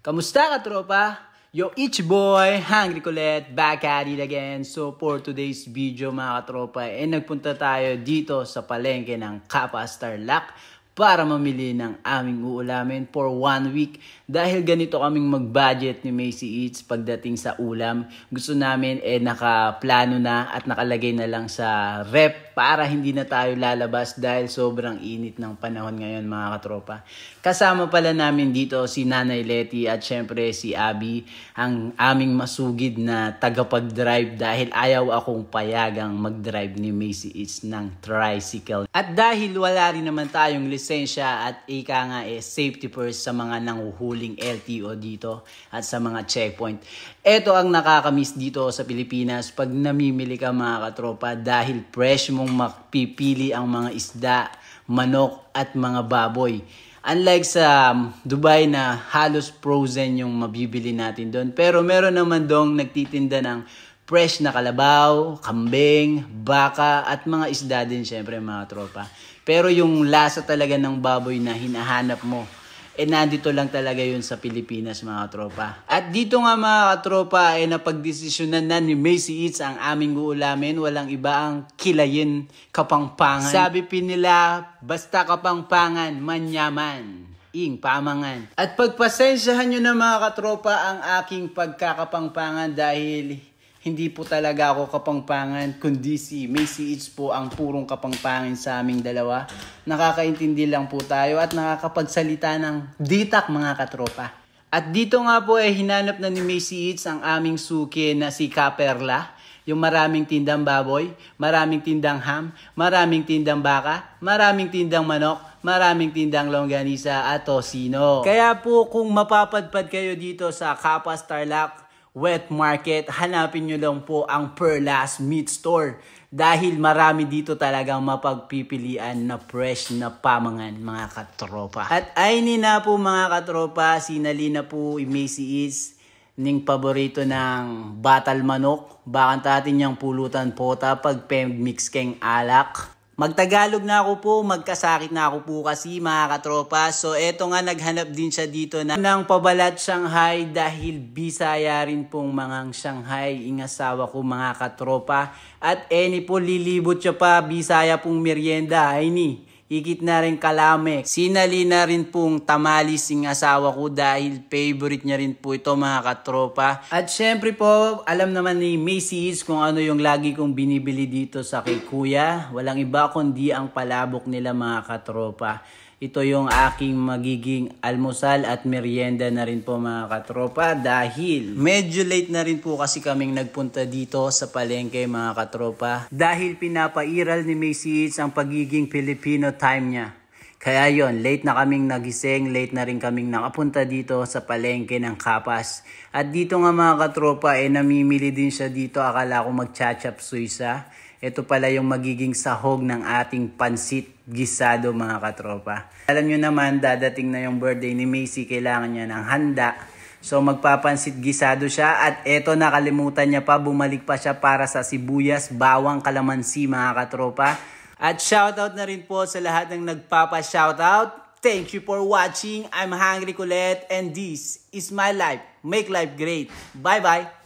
Kamusta ka tropa? Yo, it's boy, Hungry Colette, back at it again. So for today's video mga katropa, eh nagpunta tayo dito sa palengke ng Kappa Starlock para mamili ng aming uulamin for one week. Dahil ganito kaming mag-budget ni Macy Eats pagdating sa ulam. Gusto namin eh nakaplano na at nakalagay na lang sa rep para hindi na tayo lalabas dahil sobrang init ng panahon ngayon mga katropa. Kasama pala namin dito si Nanay Leti at syempre si Abby, ang aming masugid na tagapag-drive dahil ayaw akong payagang mag-drive ni Macy Eats ng tricycle. At dahil wala rin naman tayong lisensya at ika nga eh safety first sa mga nanguhuli huling LTO dito at sa mga checkpoint. Ito ang nakakamiss dito sa Pilipinas pag namimili ka mga katropa dahil fresh mong mapipili ang mga isda, manok at mga baboy. Unlike sa um, Dubai na halos frozen yung mabibili natin doon. Pero meron naman doong nagtitinda ng fresh na kalabaw, kambing, baka at mga isda din syempre mga tropa. Pero yung lasa talaga ng baboy na hinahanap mo eh nandito lang talaga yun sa Pilipinas mga tropa. At dito nga mga tropa ay eh, napagdesisyonan na ni Macy Eats ang aming uulamin. Walang iba ang kilayin kapangpangan. Sabi pinila, basta kapangpangan, manyaman ing pamangan. At pagpasensyahan nyo na mga katropa ang aking pagkakapangpangan dahil hindi po talaga ako kapangpangan, kundi si Macy Eats po ang purong kapangpangan sa aming dalawa. Nakakaintindi lang po tayo at nakakapagsalita ng ditak mga katropa. At dito nga po eh hinanap na ni Macy Eats ang aming suki na si Kaperla. Yung maraming tindang baboy, maraming tindang ham, maraming tindang baka, maraming tindang manok, maraming tindang longganisa at tosino. Kaya po kung mapapadpad kayo dito sa Kappa Starlock, wet market, hanapin nyo lang po ang Perlas Meat Store. Dahil marami dito talagang mapagpipilian na fresh na pamangan mga katropa. At ay ni na po mga katropa, sinali na po Macy is ning paborito ng batal manok. Bakan tatin niyang pulutan po pag mix keng alak. Magtagalog na ako po, magkasakit na ako po kasi mga katropa. So eto nga naghanap din siya dito na ng pabalat Shanghai dahil bisaya rin pong mga Shanghai ingasawa ko mga katropa. At any po lilibot siya pa bisaya pong merienda. Ay ni, Higit na rin kalame. Sinali na rin pong tamalis ng asawa ko dahil favorite niya rin po ito mga katropa. At syempre po, alam naman ni Macy's kung ano yung lagi kong binibili dito sa kay kuya. Walang iba kundi ang palabok nila mga katropa. Ito yung aking magiging almusal at merienda na rin po mga katropa dahil medyo late na rin po kasi kaming nagpunta dito sa palengke mga katropa dahil pinapairal ni Macy ang pagiging Filipino time niya. Kaya yon late na kaming nagising, late na rin kaming nakapunta dito sa palengke ng Kapas. At dito nga mga katropa, eh namimili din siya dito. Akala ko mag-chachap suisa. Ito pala yung magiging sahog ng ating pansit gisado mga katropa. Alam nyo naman, dadating na yung birthday ni Macy, kailangan niya ng handa. So magpapansit gisado siya at eto nakalimutan niya pa, bumalik pa siya para sa sibuyas, bawang, kalamansi mga katropa. At shoutout na rin po sa lahat ng nagpapa-shoutout. Thank you for watching. I'm Hungry Colette and this is my life. Make life great. Bye-bye.